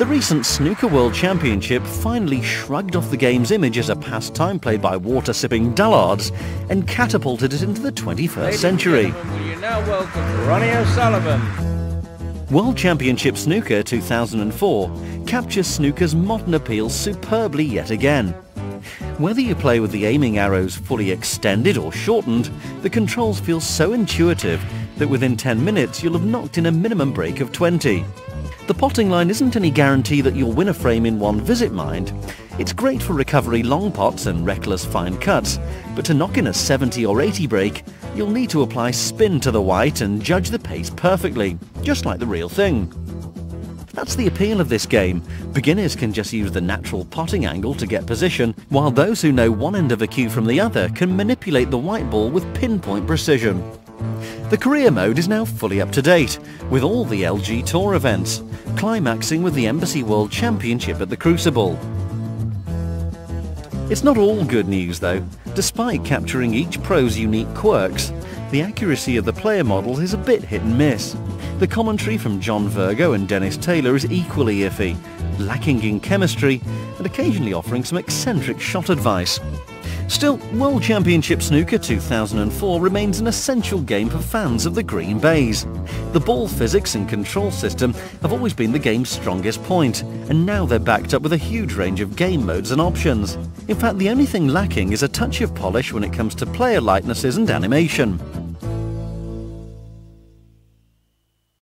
The recent Snooker World Championship finally shrugged off the game's image as a pastime played by water-sipping dullards and catapulted it into the 21st Ladies century. Will now welcome Ronnie O'Sullivan? World Championship Snooker 2004 captures snooker's modern appeal superbly yet again. Whether you play with the aiming arrows fully extended or shortened, the controls feel so intuitive that within 10 minutes you'll have knocked in a minimum break of 20. The potting line isn't any guarantee that you'll win a frame in one visit mind. It's great for recovery long pots and reckless fine cuts, but to knock in a 70 or 80 break, you'll need to apply spin to the white and judge the pace perfectly, just like the real thing. That's the appeal of this game. Beginners can just use the natural potting angle to get position, while those who know one end of a cue from the other can manipulate the white ball with pinpoint precision. The career mode is now fully up to date, with all the LG Tour events, climaxing with the Embassy World Championship at the Crucible. It's not all good news though. Despite capturing each pro's unique quirks, the accuracy of the player models is a bit hit and miss. The commentary from John Virgo and Dennis Taylor is equally iffy, lacking in chemistry and occasionally offering some eccentric shot advice. Still, World Championship Snooker 2004 remains an essential game for fans of the Green Baize. The ball physics and control system have always been the game's strongest point, and now they're backed up with a huge range of game modes and options. In fact, the only thing lacking is a touch of polish when it comes to player likenesses and animation.